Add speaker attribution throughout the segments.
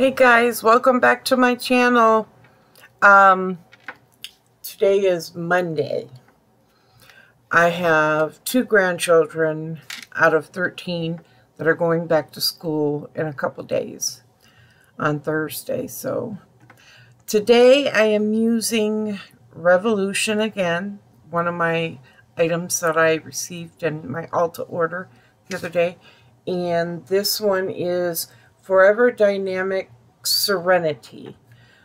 Speaker 1: Hey guys, welcome back to my channel. Um, today is Monday. I have two grandchildren out of 13 that are going back to school in a couple days on Thursday. So today I am using Revolution again, one of my items that I received in my Ulta order the other day. And this one is Forever Dynamic Serenity.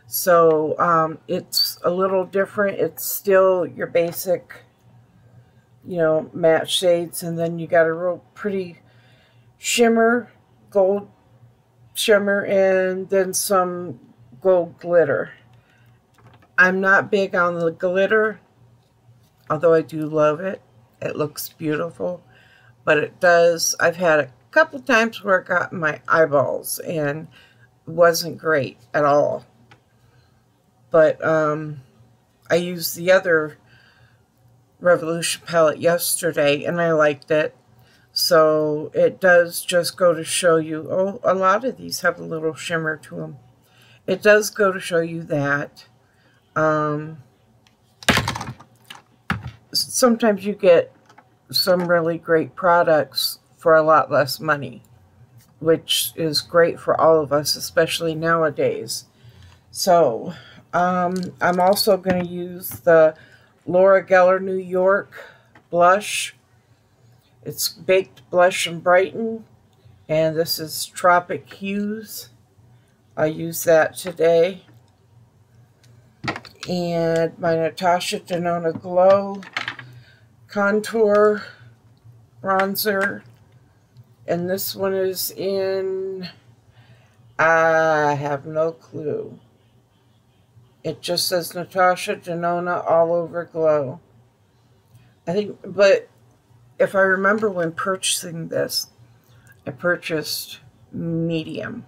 Speaker 1: So um, it's a little different. It's still your basic, you know, matte shades. And then you got a real pretty shimmer, gold shimmer, and then some gold glitter. I'm not big on the glitter, although I do love it. It looks beautiful. But it does, I've had a couple times where it got my eyeballs and wasn't great at all. But um, I used the other Revolution palette yesterday and I liked it. So it does just go to show you, oh, a lot of these have a little shimmer to them. It does go to show you that. Um, sometimes you get some really great products for a lot less money, which is great for all of us, especially nowadays. So, um, I'm also going to use the Laura Geller New York blush. It's Baked Blush and Brighten, and this is Tropic Hues. I use that today. And my Natasha Denona Glow Contour Bronzer and this one is in, I have no clue. It just says Natasha Denona all over glow. I think, but if I remember when purchasing this, I purchased medium.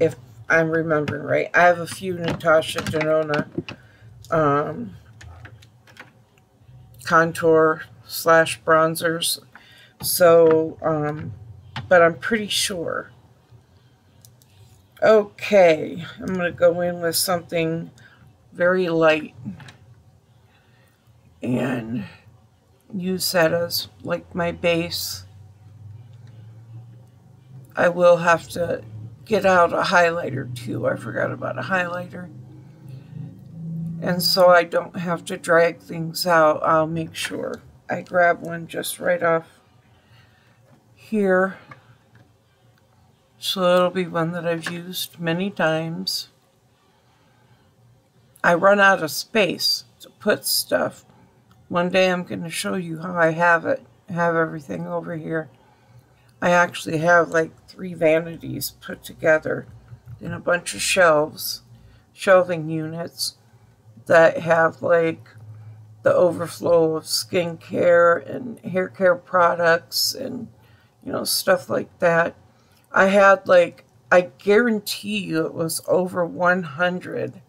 Speaker 1: If I'm remembering right. I have a few Natasha Denona um, contour slash bronzers so, um, but I'm pretty sure. Okay, I'm going to go in with something very light and use that as like my base. I will have to get out a highlighter too. I forgot about a highlighter. And so I don't have to drag things out. I'll make sure I grab one just right off here. So it'll be one that I've used many times. I run out of space to put stuff. One day I'm going to show you how I have it, have everything over here. I actually have like three vanities put together in a bunch of shelves, shelving units that have like the overflow of skincare and hair care products and you know, stuff like that. I had like, I guarantee you it was over 100.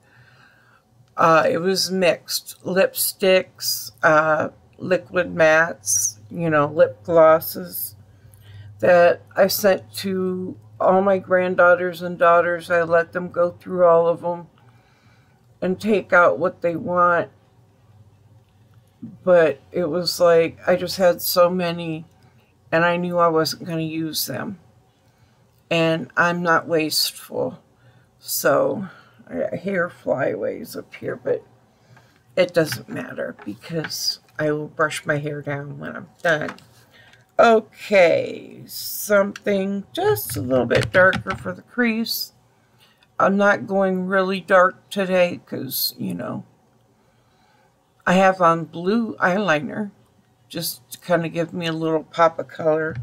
Speaker 1: Uh, it was mixed. Lipsticks, uh, liquid mattes, you know, lip glosses that I sent to all my granddaughters and daughters. I let them go through all of them and take out what they want. But it was like, I just had so many and I knew I wasn't going to use them. And I'm not wasteful, so I got hair flyaways up here, but it doesn't matter because I will brush my hair down when I'm done. Okay, something just a little bit darker for the crease. I'm not going really dark today because, you know, I have on blue eyeliner just to kind of give me a little pop of color.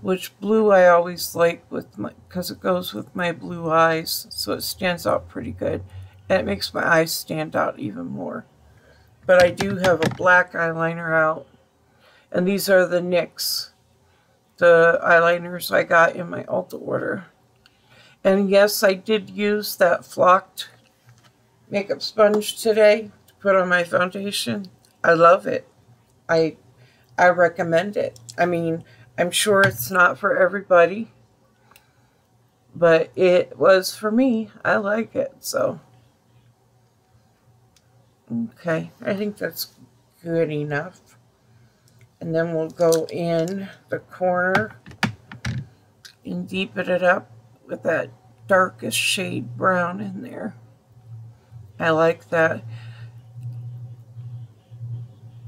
Speaker 1: Which blue I always like with my, because it goes with my blue eyes, so it stands out pretty good. And it makes my eyes stand out even more. But I do have a black eyeliner out. And these are the NYX, the eyeliners I got in my Ulta order. And yes, I did use that flocked makeup sponge today to put on my foundation. I love it. I I recommend it. I mean, I'm sure it's not for everybody, But it was for me. I like it, so. Okay, I think that's good enough. And then we'll go in the corner and deepen it up with that darkest shade brown in there. I like that.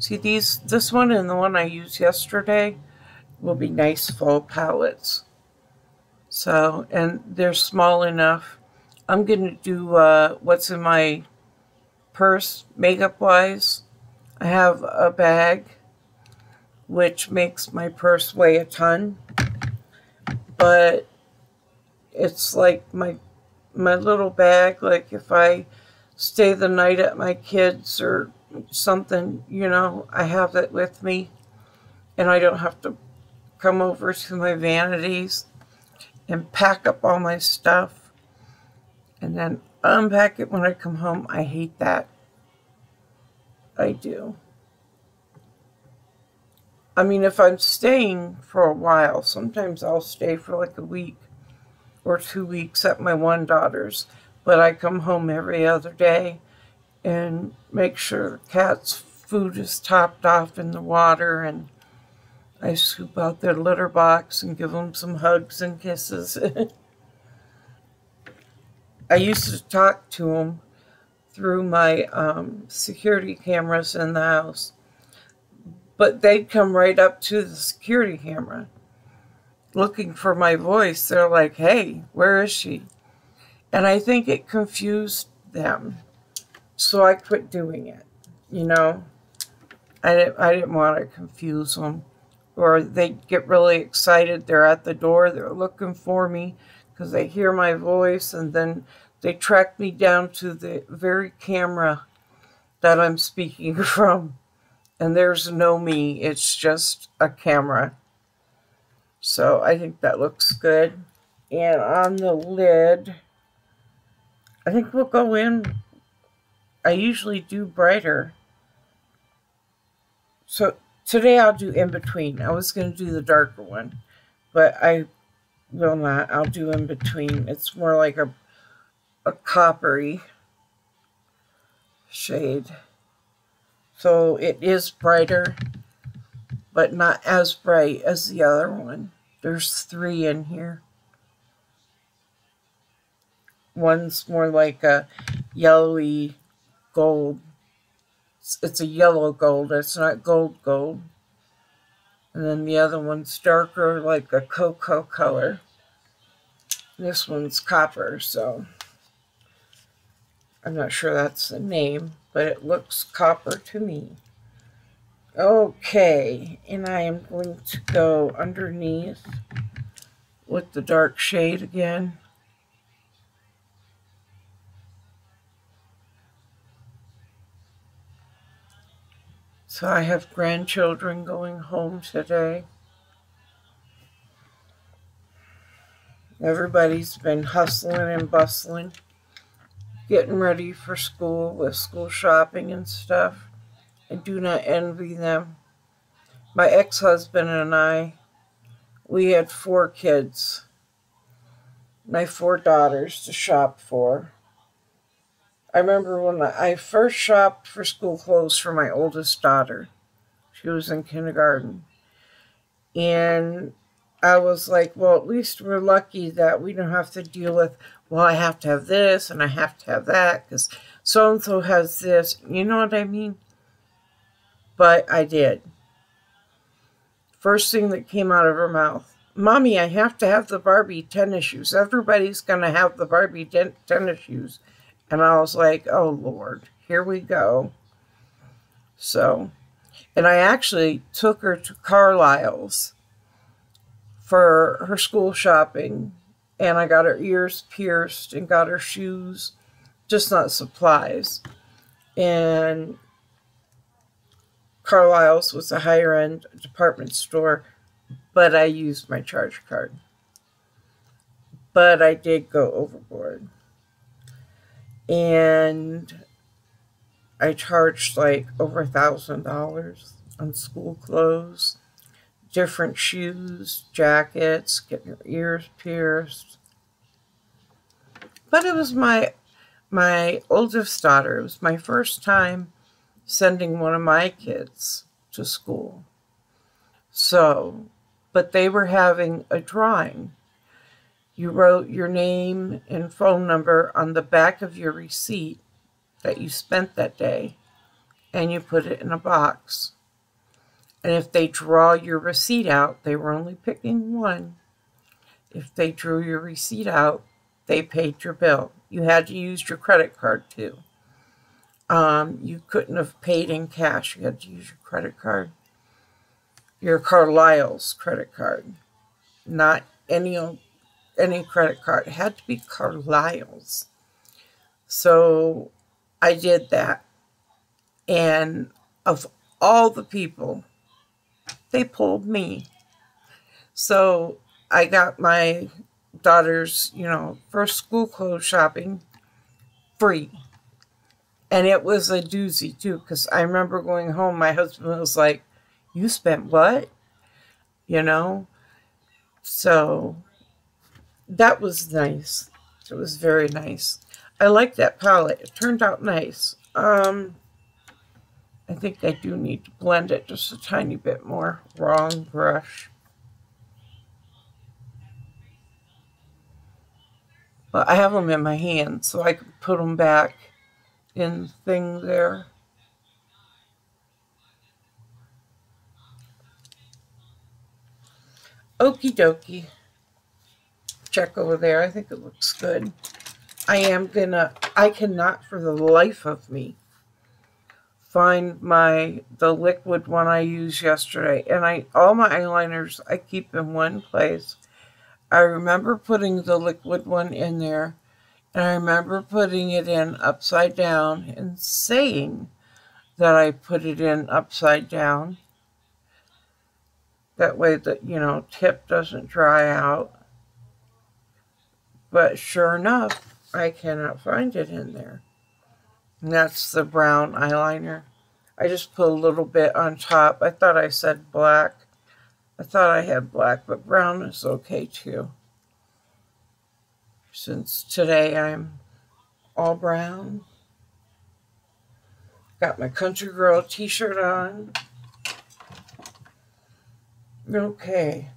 Speaker 1: See these, this one and the one I used yesterday will be nice full palettes. So, and they're small enough. I'm going to do uh, what's in my purse makeup wise. I have a bag which makes my purse weigh a ton. But it's like my my little bag, like if I stay the night at my kids or something, you know, I have it with me and I don't have to come over to my vanities and pack up all my stuff and then unpack it when I come home. I hate that. I do. I mean, if I'm staying for a while, sometimes I'll stay for like a week or two weeks at my one daughter's, but I come home every other day and make sure the cat's food is topped off in the water and I scoop out their litter box and give them some hugs and kisses. I used to talk to them through my um, security cameras in the house but they'd come right up to the security camera looking for my voice. They're like, hey, where is she? And I think it confused them. So I quit doing it, you know. I didn't, I didn't want to confuse them. Or they get really excited. They're at the door. They're looking for me because they hear my voice. And then they track me down to the very camera that I'm speaking from and there's no me. It's just a camera. So I think that looks good. And on the lid, I think we'll go in. I usually do brighter. So today I'll do in between. I was going to do the darker one, but I will not. I'll do in between. It's more like a, a coppery shade. So it is brighter, but not as bright as the other one. There's three in here. One's more like a yellowy gold. It's a yellow gold. It's not gold gold. And then the other one's darker, like a cocoa color. This one's copper, so I'm not sure that's the name but it looks copper to me. Okay, and I am going to go underneath with the dark shade again. So I have grandchildren going home today. Everybody's been hustling and bustling getting ready for school with school shopping and stuff. I do not envy them. My ex husband and I, we had four kids, my four daughters to shop for. I remember when I first shopped for school clothes for my oldest daughter. She was in kindergarten. And I was like, well, at least we're lucky that we don't have to deal with well, I have to have this and I have to have that because so and so has this. You know what I mean? But I did. First thing that came out of her mouth Mommy, I have to have the Barbie tennis shoes. Everybody's going to have the Barbie tennis shoes. And I was like, oh, Lord, here we go. So, and I actually took her to Carlisle's for her school shopping and I got her ears pierced and got her shoes, just not supplies. And Carlisle's was a higher end department store, but I used my charge card. But I did go overboard. And I charged like over a thousand dollars on school clothes different shoes, jackets, getting your ears pierced. But it was my my oldest daughter. It was my first time sending one of my kids to school. So, but they were having a drawing. You wrote your name and phone number on the back of your receipt that you spent that day, and you put it in a box. And if they draw your receipt out, they were only picking one. If they drew your receipt out, they paid your bill. You had to use your credit card too. Um, you couldn't have paid in cash. You had to use your credit card. Your Carlisle's credit card, not any any credit card. It had to be Carlisle's. So I did that. And of all the people, they pulled me. So I got my daughter's, you know, first school clothes shopping free. And it was a doozy too, because I remember going home, my husband was like, You spent what? You know? So that was nice. It was very nice. I like that palette. It turned out nice. Um, I think I do need to blend it just a tiny bit more. Wrong brush. But I have them in my hand, so I can put them back in the thing there. Okie dokie. Check over there. I think it looks good. I am gonna, I cannot for the life of me find my, the liquid one I used yesterday. And I, all my eyeliners I keep in one place. I remember putting the liquid one in there. And I remember putting it in upside down and saying that I put it in upside down. That way that, you know, tip doesn't dry out. But sure enough, I cannot find it in there. And that's the brown eyeliner. I just put a little bit on top. I thought I said black. I thought I had black, but brown is okay too. Since today I'm all brown. Got my Country Girl t-shirt on. Okay.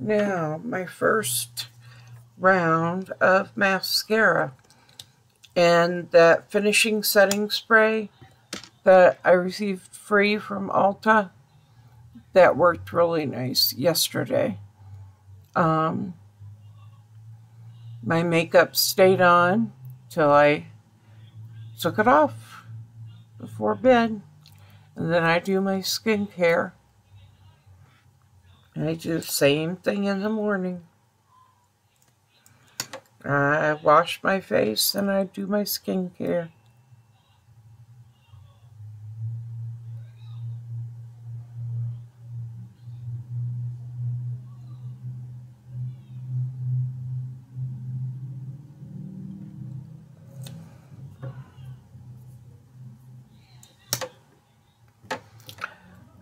Speaker 1: Now, my first round of mascara. And that finishing setting spray that I received free from Ulta, that worked really nice yesterday. Um, my makeup stayed on till I took it off before bed. And then I do my skincare. And I do the same thing in the morning. I wash my face and I do my skincare.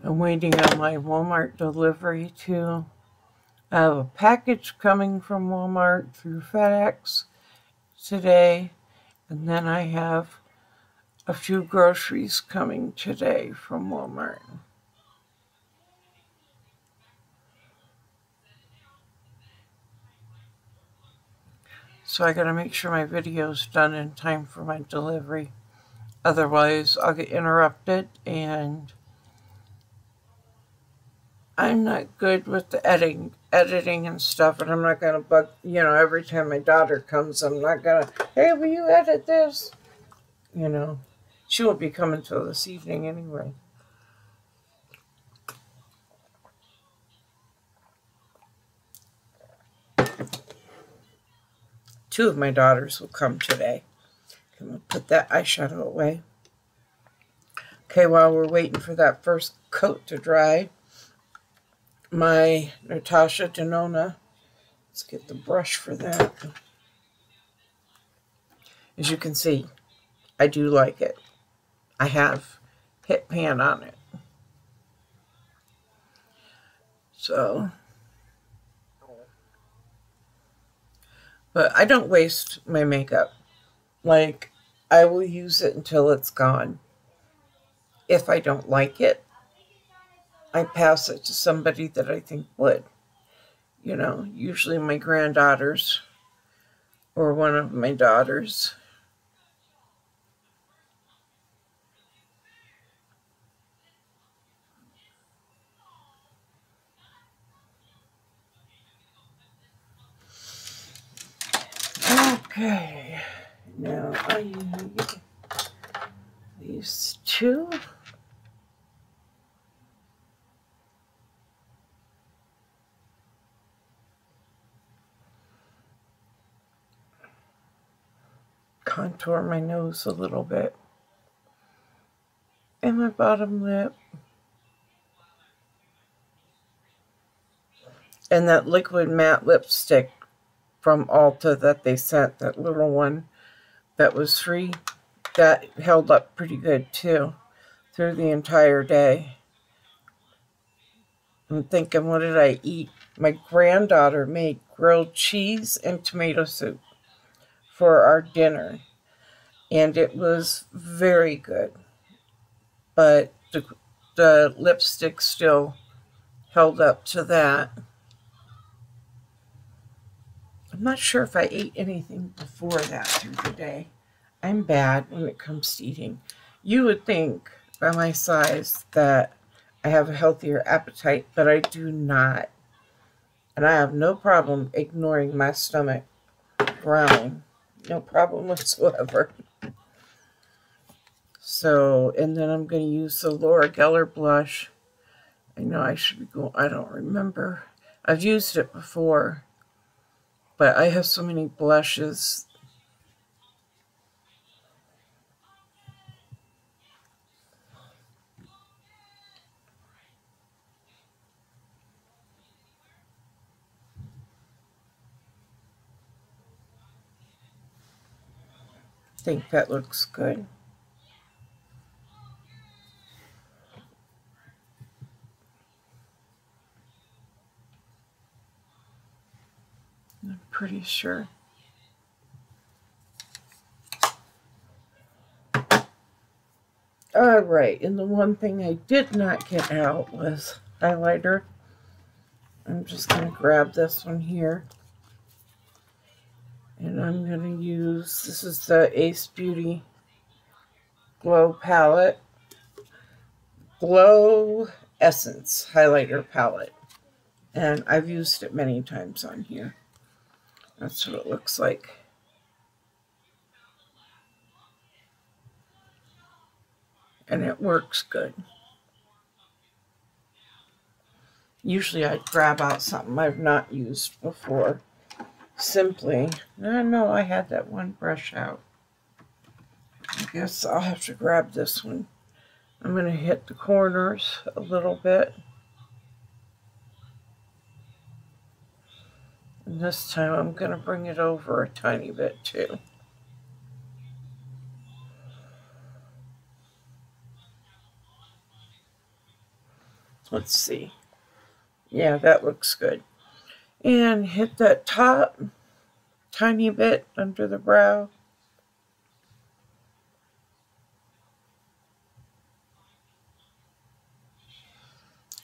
Speaker 1: I'm waiting on my Walmart delivery too. I have a package coming from Walmart through FedEx today, and then I have a few groceries coming today from Walmart. So I gotta make sure my video's done in time for my delivery. Otherwise, I'll get interrupted and I'm not good with the editing, editing and stuff, and I'm not gonna bug. You know, every time my daughter comes, I'm not gonna. Hey, will you edit this? You know, she won't be coming till this evening anyway. Two of my daughters will come today. I'm gonna put that eyeshadow away. Okay, while we're waiting for that first coat to dry my Natasha Denona. Let's get the brush for that. As you can see, I do like it. I have hit pan on it. So, But I don't waste my makeup. Like, I will use it until it's gone. If I don't like it, I pass it to somebody that I think would. You know, usually my granddaughters or one of my daughters. Okay, now I need these two. Contour my nose a little bit. And my bottom lip. And that liquid matte lipstick from Ulta that they sent, that little one that was free, that held up pretty good too through the entire day. I'm thinking, what did I eat? My granddaughter made grilled cheese and tomato soup for our dinner. And it was very good. But the, the lipstick still held up to that. I'm not sure if I ate anything before that through the day. I'm bad when it comes to eating. You would think by my size that I have a healthier appetite, but I do not. And I have no problem ignoring my stomach growling. No problem whatsoever. So, and then I'm going to use the Laura Geller blush. I know I should be going, I don't remember. I've used it before. But I have so many blushes. Think that looks good. I'm pretty sure. All right, and the one thing I did not get out was highlighter. I'm just going to grab this one here. And I'm going to use, this is the Ace Beauty Glow Palette. Glow Essence Highlighter Palette. And I've used it many times on here. That's what it looks like. And it works good. Usually I'd grab out something I've not used before. Simply, I know I had that one brush out. I guess I'll have to grab this one. I'm going to hit the corners a little bit. And this time I'm going to bring it over a tiny bit too. Let's see. Yeah, that looks good. And hit that top tiny bit under the brow.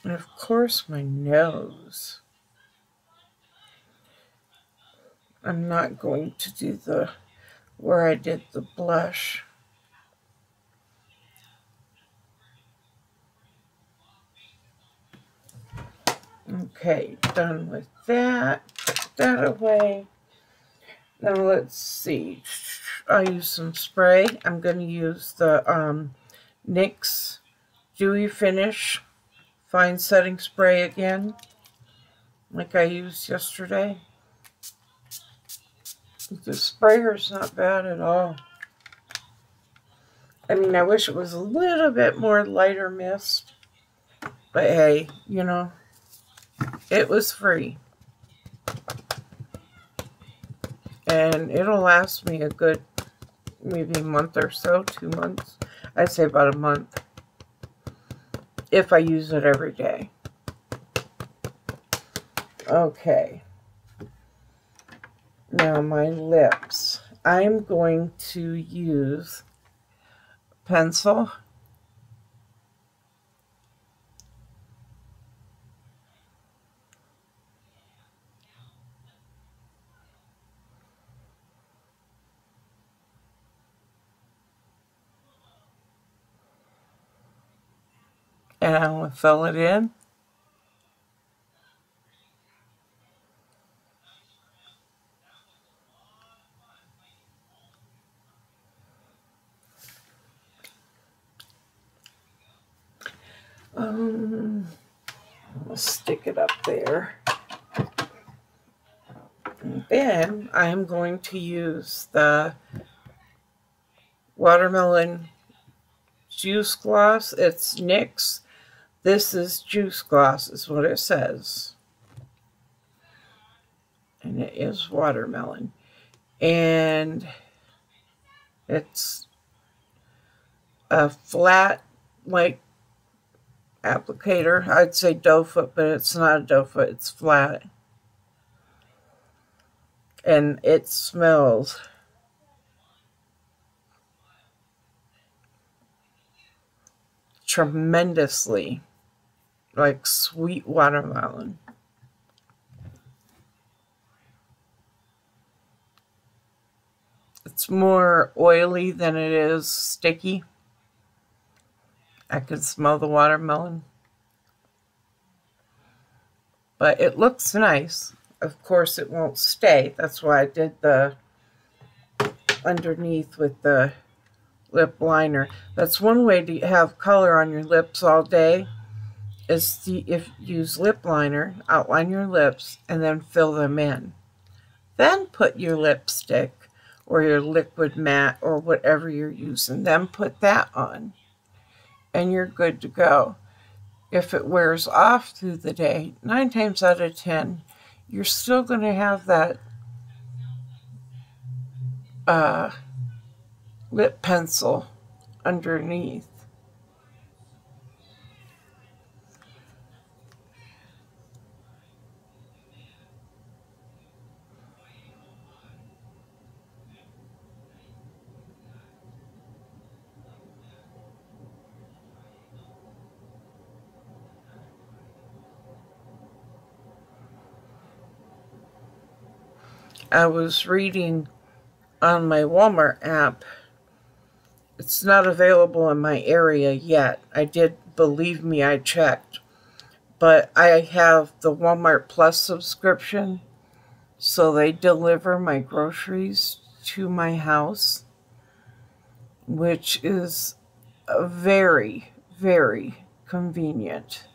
Speaker 1: And of course my nose. I'm not going to do the where I did the blush. Okay, done with that. Put that away. Now let's see. I use some spray. I'm going to use the um, NYX Dewy Finish Fine Setting Spray again, like I used yesterday. The sprayer's not bad at all. I mean, I wish it was a little bit more lighter mist. But hey, you know, it was free. And it'll last me a good maybe a month or so, two months. I'd say about a month. If I use it every day. Okay. Now my lips. I'm going to use pencil. And I'm going to fill it in. Um, stick it up there. And then I'm going to use the watermelon juice gloss. It's NYX. This is juice gloss is what it says. And it is watermelon. And it's a flat, like applicator. I'd say doe foot, but it's not a doe foot. It's flat. And it smells tremendously like sweet watermelon. It's more oily than it is sticky. I can smell the watermelon. But it looks nice. Of course, it won't stay. That's why I did the underneath with the lip liner. That's one way to have color on your lips all day is to if use lip liner, outline your lips, and then fill them in. Then put your lipstick or your liquid matte or whatever you're using. Then put that on and you're good to go. If it wears off through the day, nine times out of ten, you're still going to have that uh, lip pencil underneath. I was reading on my Walmart app. It's not available in my area yet. I did, believe me, I checked. But I have the Walmart Plus subscription, so they deliver my groceries to my house, which is very, very convenient.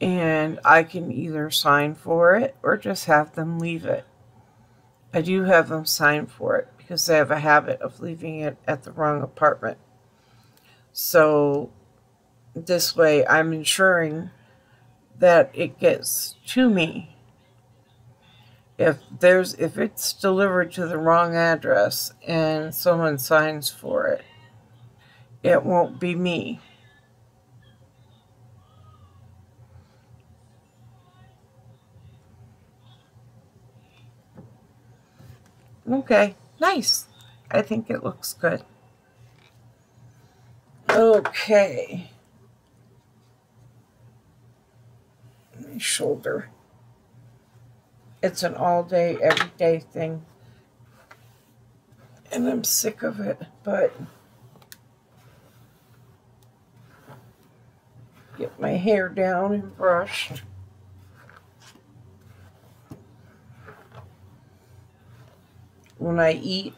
Speaker 1: And I can either sign for it or just have them leave it. I do have them sign for it because they have a habit of leaving it at the wrong apartment. So this way I'm ensuring that it gets to me. If there's if it's delivered to the wrong address and someone signs for it, it won't be me. Okay, nice. I think it looks good. Okay. My shoulder. It's an all day, everyday thing. And I'm sick of it, but get my hair down and brushed. When I eat,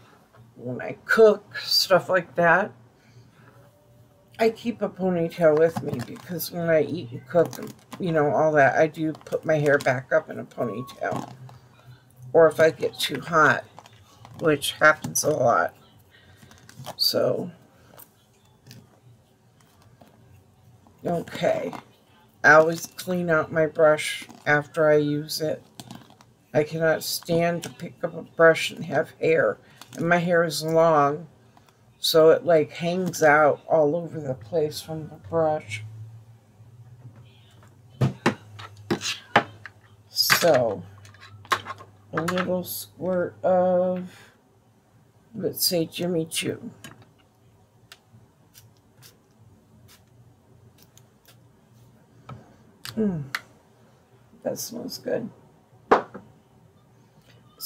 Speaker 1: when I cook, stuff like that, I keep a ponytail with me because when I eat and cook, and, you know, all that, I do put my hair back up in a ponytail. Or if I get too hot, which happens a lot. So, okay. I always clean out my brush after I use it. I cannot stand to pick up a brush and have hair. And my hair is long, so it like hangs out all over the place from the brush. So, a little squirt of, let's say, Jimmy Choo. Mmm, that smells good.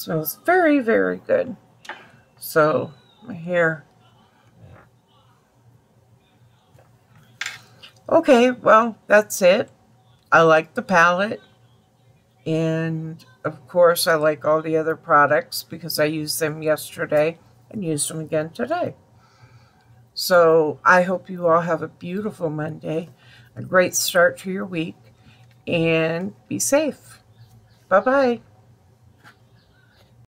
Speaker 1: Smells very, very good. So, my hair. Okay, well, that's it. I like the palette. And of course, I like all the other products because I used them yesterday and used them again today. So I hope you all have a beautiful Monday, a great start to your week, and be safe. Bye-bye.